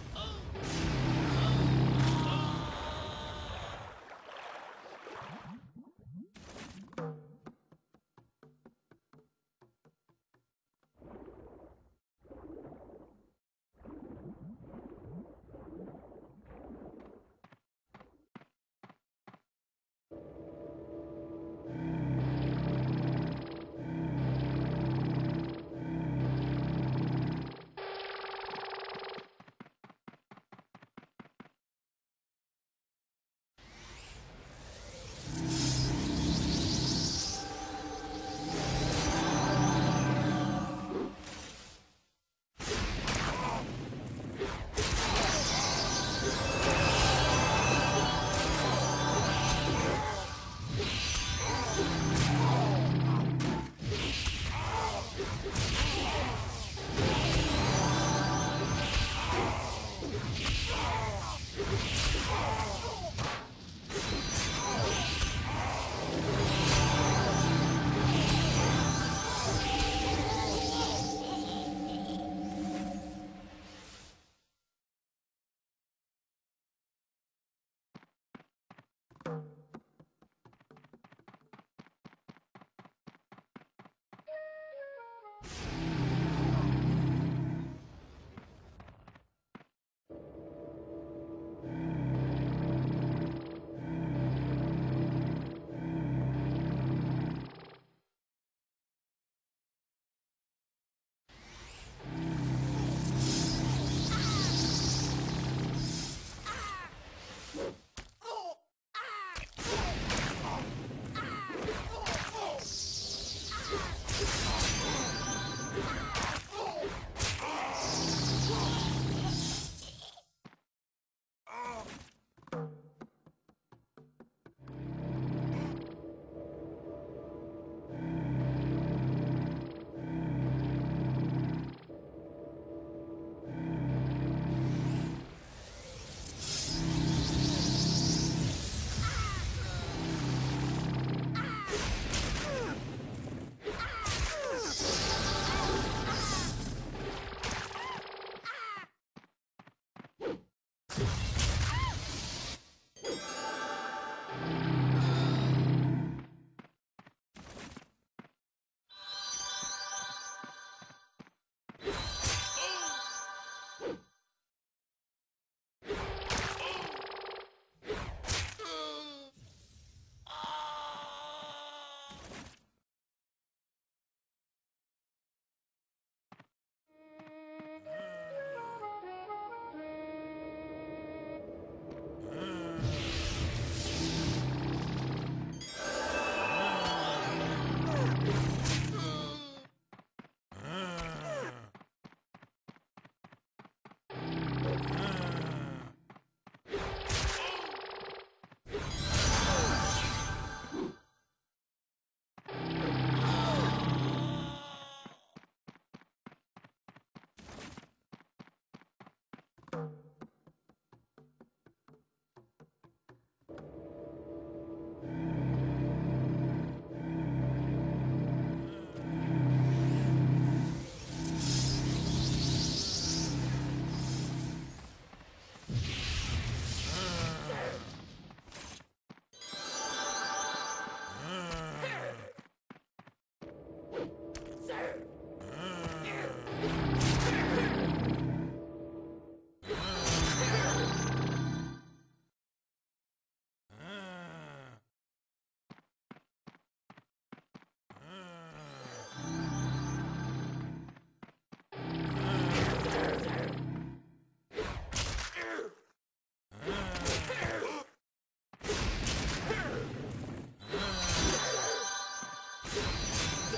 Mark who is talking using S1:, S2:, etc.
S1: you